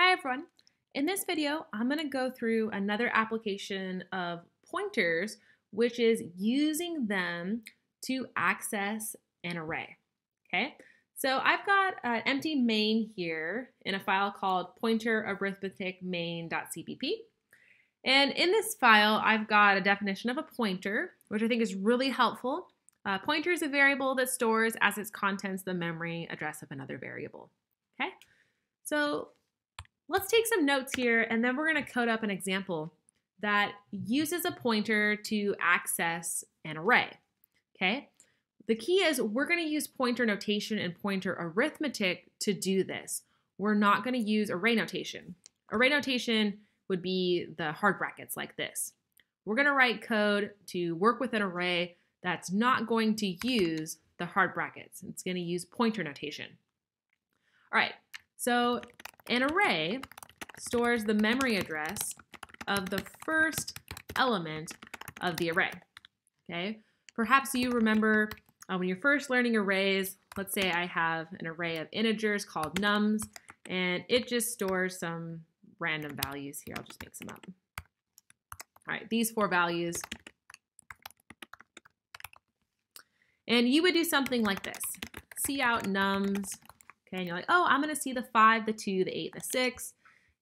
Hi everyone. In this video, I'm going to go through another application of pointers, which is using them to access an array. Okay, so I've got an empty main here in a file called pointerarithmeticmain.cpp. And in this file, I've got a definition of a pointer, which I think is really helpful. A pointer is a variable that stores as its contents the memory address of another variable. Okay, so Let's take some notes here and then we're going to code up an example that uses a pointer to access an array. Okay. The key is we're going to use pointer notation and pointer arithmetic to do this. We're not going to use array notation. Array notation would be the hard brackets like this. We're going to write code to work with an array that's not going to use the hard brackets. It's going to use pointer notation. All right, so an array stores the memory address of the first element of the array. Okay, perhaps you remember uh, when you're first learning arrays, let's say I have an array of integers called nums, and it just stores some random values here. I'll just make some up. All right, these four values. And you would do something like this. cout nums Okay, and you're like, oh, I'm going to see the 5, the 2, the 8, the 6.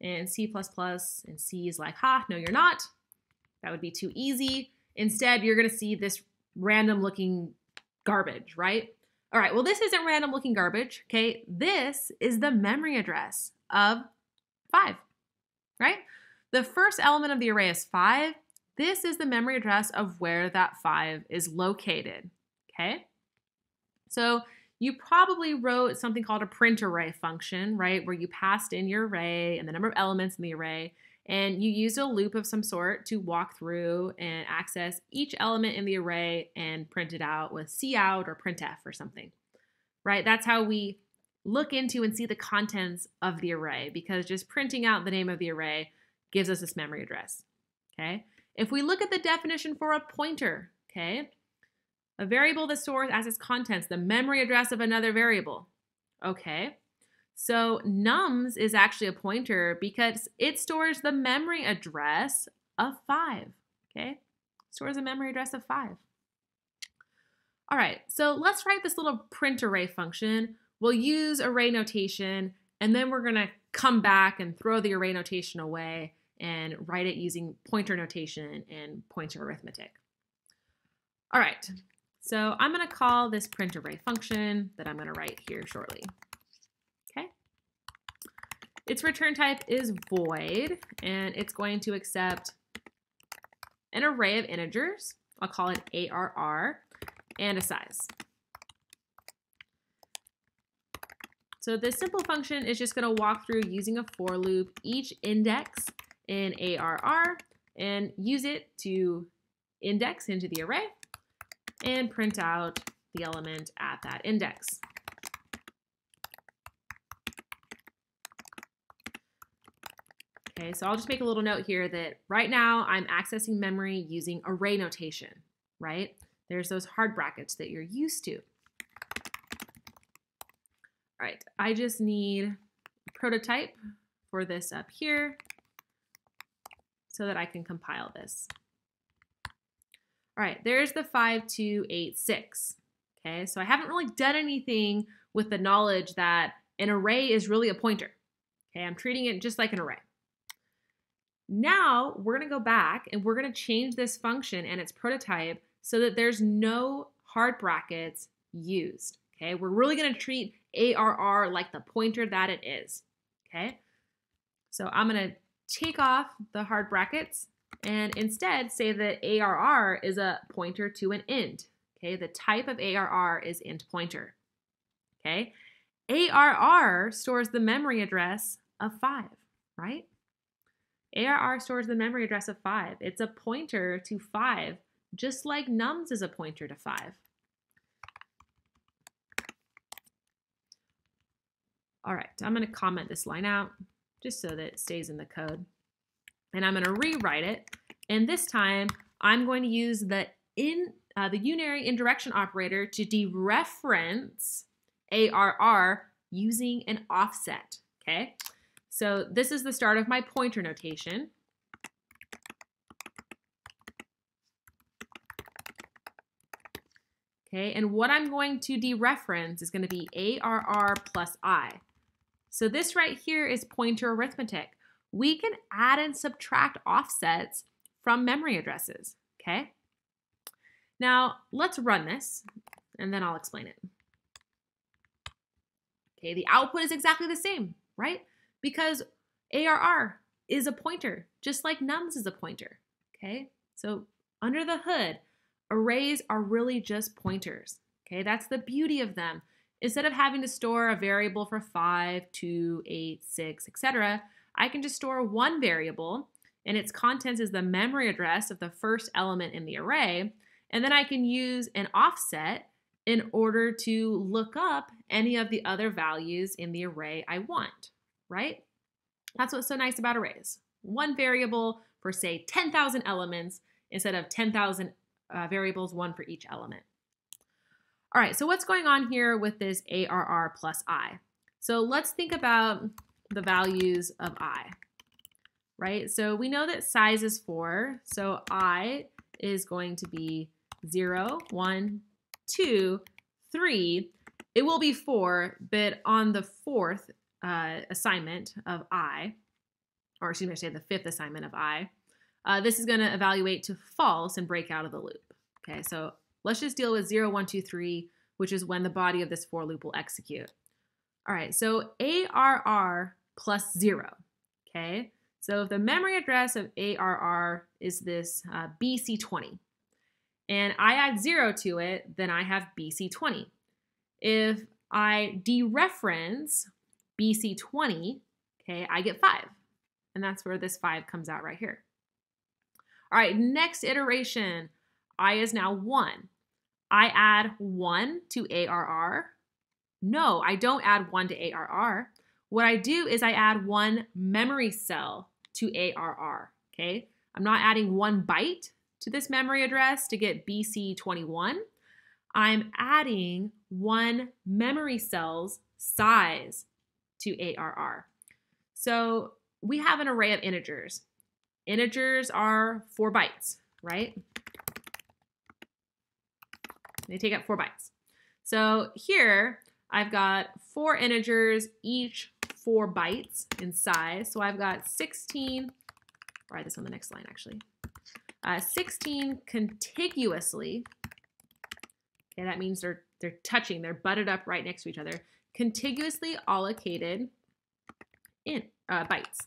And C++ and C is like, ha, no, you're not. That would be too easy. Instead, you're going to see this random looking garbage, right? All right, well, this isn't random looking garbage, okay? This is the memory address of 5, right? The first element of the array is 5. This is the memory address of where that 5 is located, okay? So you probably wrote something called a print array function, right? Where you passed in your array and the number of elements in the array, and you used a loop of some sort to walk through and access each element in the array and print it out with cout or printf or something, right? That's how we look into and see the contents of the array because just printing out the name of the array gives us this memory address, okay? If we look at the definition for a pointer, okay, a variable that stores as its contents the memory address of another variable. Okay, so nums is actually a pointer because it stores the memory address of 5. Okay, stores a memory address of 5. All right, so let's write this little print array function. We'll use array notation, and then we're going to come back and throw the array notation away and write it using pointer notation and pointer arithmetic. All right, so I'm going to call this print array function that I'm going to write here shortly. Okay. Its return type is void, and it's going to accept an array of integers. I'll call it ARR, and a size. So this simple function is just going to walk through using a for loop each index in ARR and use it to index into the array and print out the element at that index. Okay, so I'll just make a little note here that right now I'm accessing memory using array notation, right? There's those hard brackets that you're used to. All right, I just need a prototype for this up here so that I can compile this. All right, there's the 5286. Okay, so I haven't really done anything with the knowledge that an array is really a pointer. Okay, I'm treating it just like an array. Now we're gonna go back and we're gonna change this function and its prototype so that there's no hard brackets used. Okay, we're really gonna treat ARR like the pointer that it is. Okay, so I'm gonna take off the hard brackets and instead say that ARR is a pointer to an int. Okay, the type of ARR is int pointer. Okay, ARR stores the memory address of 5, right? ARR stores the memory address of 5. It's a pointer to 5, just like nums is a pointer to 5. All right, I'm going to comment this line out just so that it stays in the code and I'm going to rewrite it. And this time, I'm going to use the in uh, the unary indirection operator to dereference ARR using an offset. Okay, So this is the start of my pointer notation. Okay, and what I'm going to dereference is going to be ARR plus I. So this right here is pointer arithmetic. We can add and subtract offsets from memory addresses, okay? Now, let's run this, and then I'll explain it. Okay, the output is exactly the same, right? Because ARR is a pointer, just like nums is a pointer, okay? So under the hood, arrays are really just pointers, okay? That's the beauty of them. Instead of having to store a variable for 5, 2, 8, 6, etc., I can just store one variable and its contents is the memory address of the first element in the array, and then I can use an offset in order to look up any of the other values in the array I want, right? That's what's so nice about arrays. One variable for, say, 10,000 elements instead of 10,000 uh, variables, one for each element. All right, so what's going on here with this ARR plus I? So let's think about the values of I, right? So we know that size is 4, so I is going to be 0, 1, 2, 3. It will be 4, but on the fourth uh, assignment of I, or excuse me, I say the fifth assignment of I, uh, this is going to evaluate to false and break out of the loop. Okay, so let's just deal with 0, 1, 2, 3, which is when the body of this for loop will execute. All right, so ARR plus 0. Okay, so if the memory address of ARR is this uh, BC20, and I add 0 to it, then I have BC20. If I dereference BC20, okay, I get 5. And that's where this 5 comes out right here. All right, next iteration, I is now 1. I add 1 to ARR. No, I don't add 1 to ARR. What I do is I add one memory cell to ARR, okay? I'm not adding one byte to this memory address to get BC21. I'm adding one memory cell's size to ARR. So we have an array of integers. Integers are four bytes, right? They take up four bytes. So here I've got four integers, each four bytes in size. So I've got 16, I'll write this on the next line actually, uh, 16 contiguously, okay, that means they're, they're touching, they're butted up right next to each other, contiguously allocated in uh, bytes.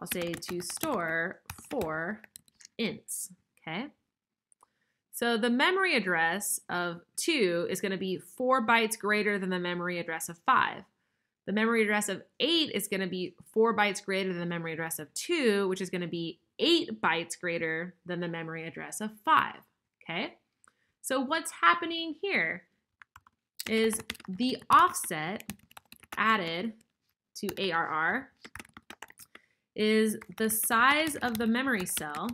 I'll say to store four ints, okay? So the memory address of 2 is going to be 4 bytes greater than the memory address of 5. The memory address of 8 is going to be 4 bytes greater than the memory address of 2, which is going to be 8 bytes greater than the memory address of 5. Okay? So what's happening here is the offset added to ARR is the size of the memory cell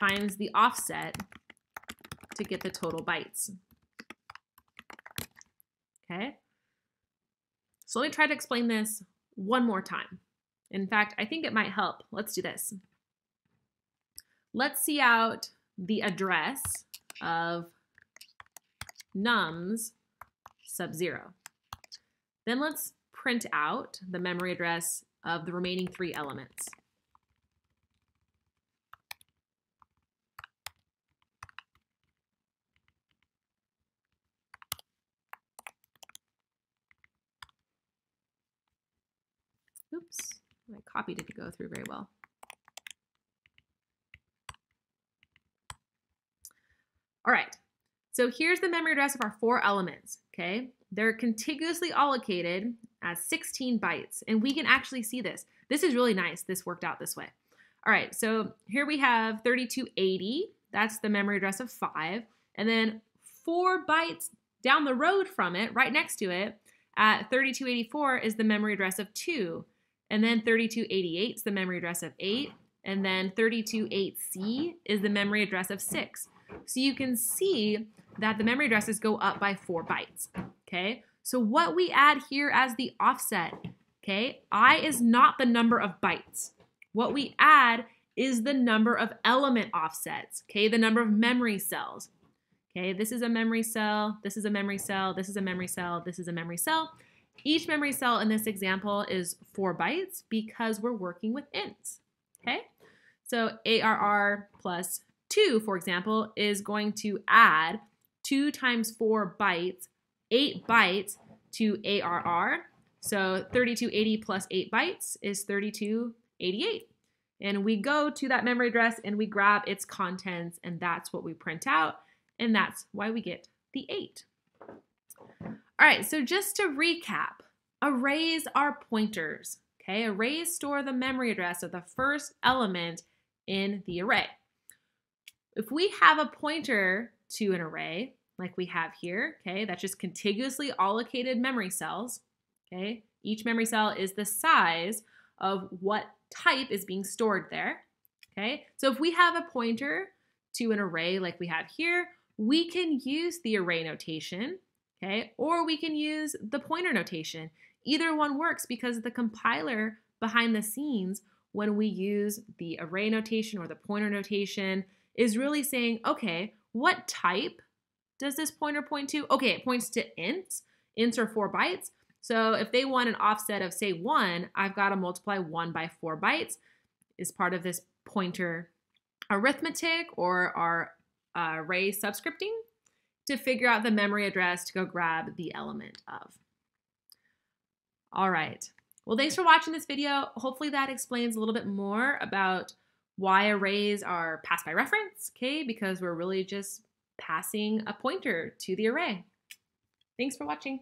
times the offset to get the total bytes. Okay? So let me try to explain this one more time. In fact, I think it might help. Let's do this. Let's cout the address of nums sub 0. Then let's print out the memory address of the remaining three elements. My copy didn't go through very well. All right, so here's the memory address of our four elements, okay? They're contiguously allocated as 16 bytes, and we can actually see this. This is really nice. This worked out this way. All right, so here we have 3280. That's the memory address of 5. And then four bytes down the road from it, right next to it, at 3284 is the memory address of 2. And then 3288 is the memory address of 8. And then 328C is the memory address of 6. So you can see that the memory addresses go up by 4 bytes. Okay? So what we add here as the offset, okay, i is not the number of bytes. What we add is the number of element offsets, okay, the number of memory cells. Okay, this is a memory cell, this is a memory cell, this is a memory cell, this is a memory cell. Each memory cell in this example is four bytes because we're working with ints, okay? So ARR plus two, for example, is going to add two times four bytes, eight bytes to ARR. So 3280 plus eight bytes is 3288. And we go to that memory address and we grab its contents, and that's what we print out and that's why we get the 8. All right, so just to recap, arrays are pointers. Okay, arrays store the memory address of the first element in the array. If we have a pointer to an array, like we have here, okay, that's just contiguously allocated memory cells, okay? Each memory cell is the size of what type is being stored there, okay? So if we have a pointer to an array like we have here, we can use the array notation, okay, or we can use the pointer notation. Either one works because the compiler behind the scenes, when we use the array notation or the pointer notation, is really saying, okay, what type does this pointer point to? Okay, it points to ints. Ints are four bytes. So if they want an offset of, say, one, I've got to multiply one by four bytes is part of this pointer arithmetic or our uh, array subscripting to figure out the memory address to go grab the element of. All right. Well, thanks for watching this video. Hopefully that explains a little bit more about why arrays are passed by reference, okay? Because we're really just passing a pointer to the array. Thanks for watching.